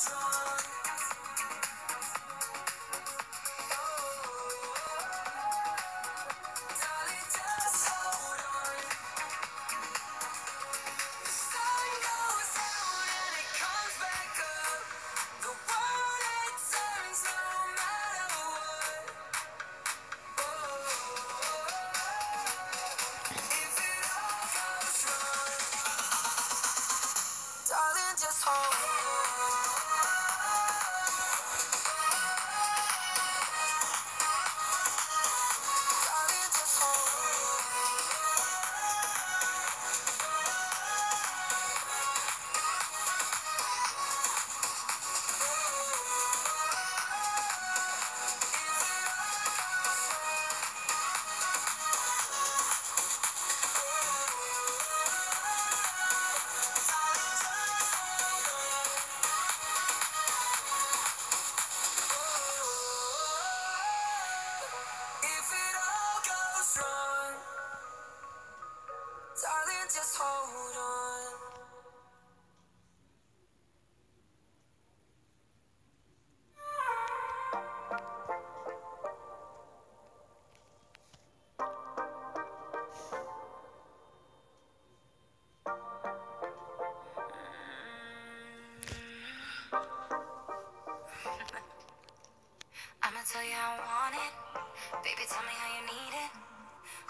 strong. I'ma tell you how I want it. Baby, tell me how you need it.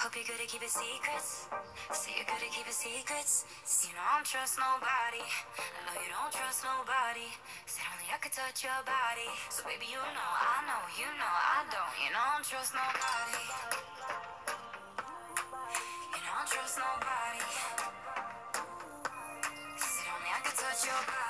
Hope you're good at keeping secrets. Say you're good at keeping secrets. See, you know I don't trust nobody. I know you don't trust nobody. Said only I could touch your body. So baby, you know, I know, you know, I don't. You know I don't trust nobody. You don't trust nobody. Said only I could touch your body.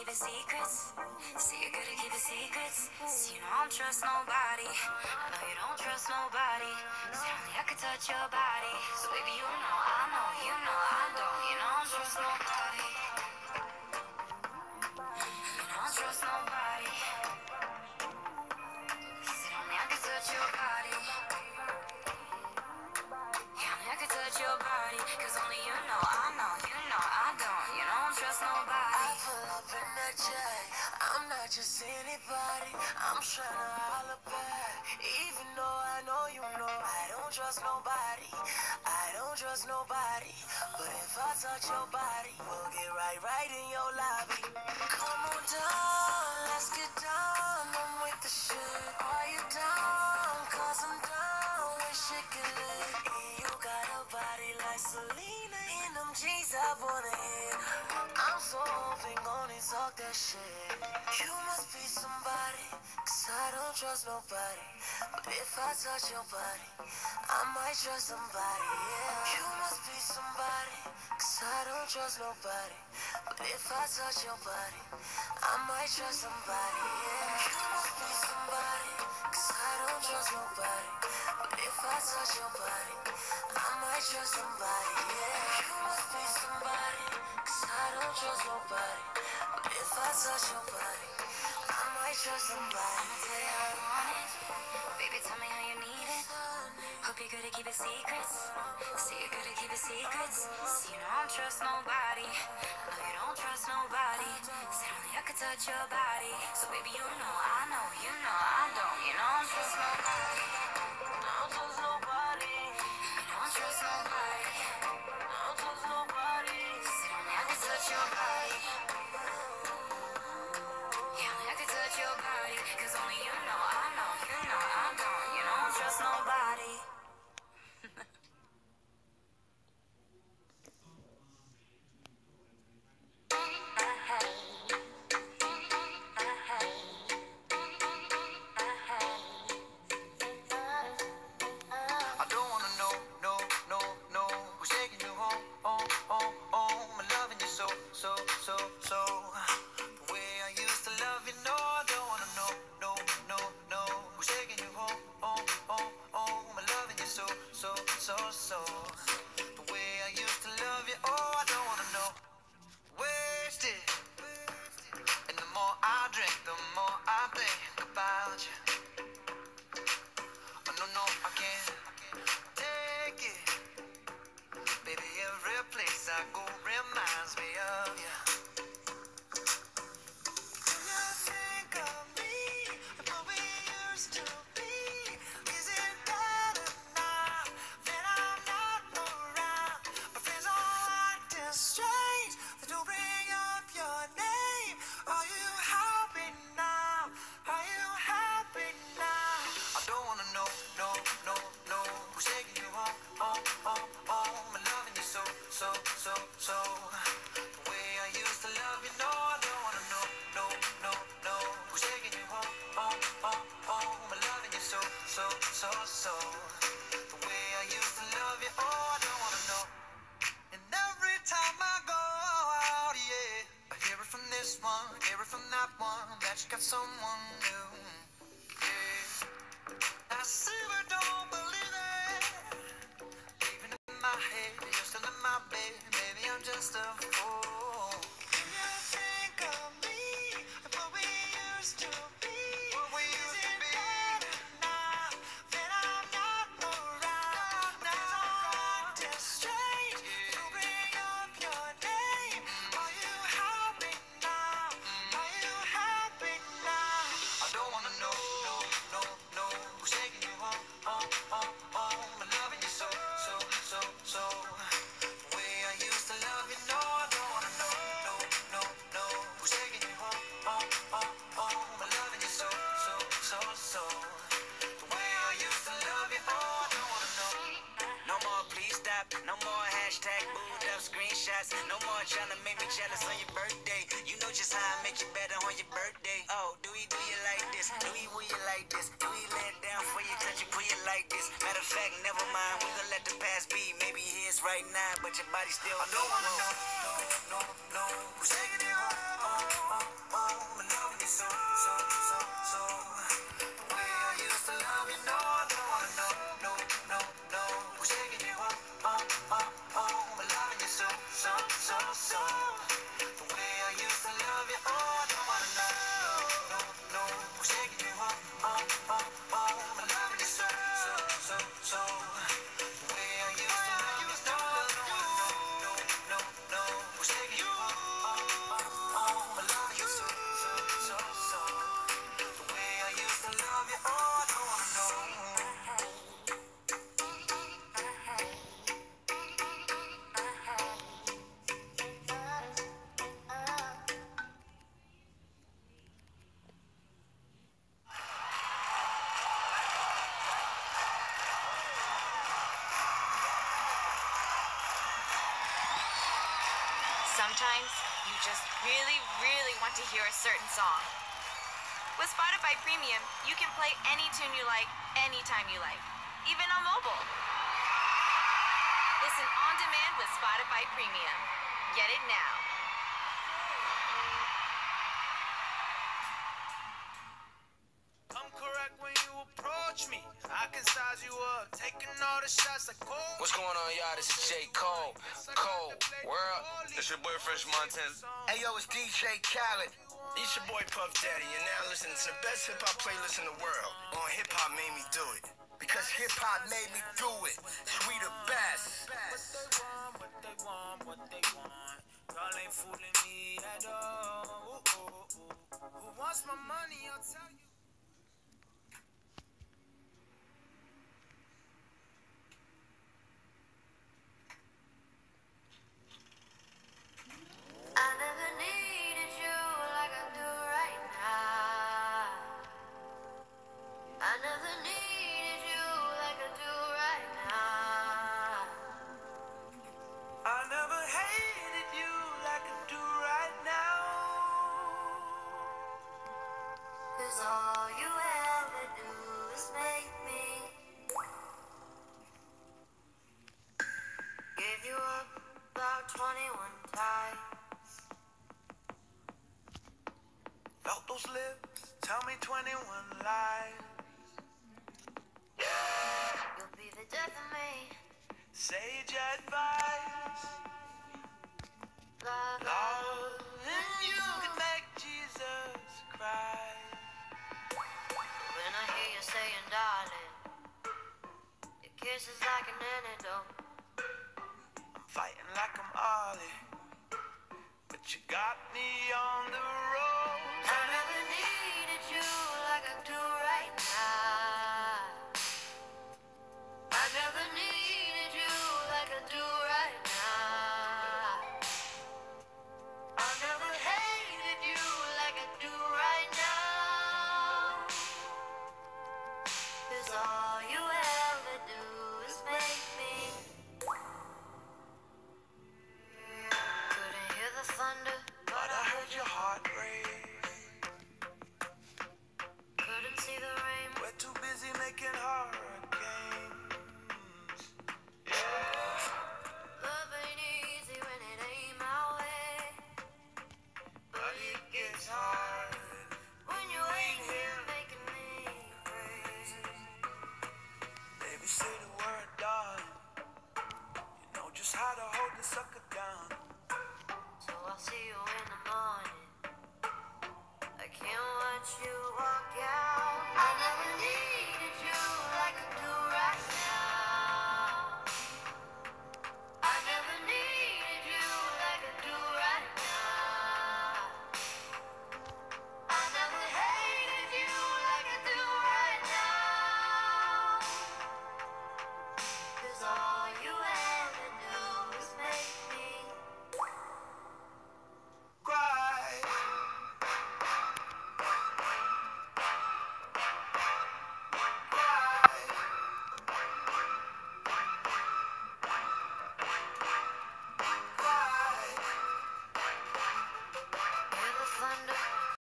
keeping secrets. See, you're good at keeping secrets. See, you don't trust nobody. I know you don't trust nobody. Say only I could touch your body. So baby, you know, I know, you know, I don't. You don't trust nobody. You don't trust nobody. Only I could touch your body. Only I could touch your body. Cause only you know, I know, you know, I don't. You don't trust nobody. I'm not just anybody. I'm trying tryna holler back. Even though I know you know I don't trust nobody. I don't trust nobody. But if I touch your body, we'll get right, right in your lobby. Come on down, trust nobody. If I touch your body, I might trust somebody, yeah. You must be somebody, cause I don't trust nobody. But if I touch your body, I might trust somebody, yeah. You must be somebody, cause I don't trust nobody. But if I touch your body, I might trust somebody, yeah. You must be somebody, cause I don't trust nobody. But if I touch your body, I might trust somebody, Say yeah. I want it. Baby, tell me how you need it. Hope you're. See, you're. See, you don't trust nobody. You don't trust nobody. Said only I could touch your body. So, baby, you know, I know, you know, I don't. You don't trust nobody. Trust nobody. You don't trust nobody. Trust nobody. Said only I could touch your body. Still in my bed. Maybe I'm just a fool. No more trying to make me jealous on your birthday. You know just how I make you better on your birthday. Oh, do we do you like this? Do we will you like this? Do we let down for you, touch you, pull you like this? Matter of fact, never mind. We gonna let the past be. Maybe here's right now, but your body still. I don't wanna know, no, no, no. Sometimes you just really, really want to hear a certain song. With Spotify Premium, you can play any tune you like, anytime you like, even on mobile. Listen on demand with Spotify Premium. Get it now. What's going on, y'all? This is J. Cole. Cole, world. It's your boy French Montana. Hey, yo, it's DJ Khaled. It's your boy Puff Daddy. You're now listening to the best hip hop playlist in the world. On Hip Hop Made Me Do It. Because hip hop made me do it. We the best. What they want, what they want. Y'all ain't fooling me at all. Ooh, ooh, ooh. Who wants my money? I'll tell you. 21 times. Felt those lips, tell me 21 lies. You'll be the death of me. Sage advice. Love, Love, and you can make Jesus cry. When I hear you saying, darling, your kiss is like an antidote. Fighting like I'm Ollie, but you got me on the road.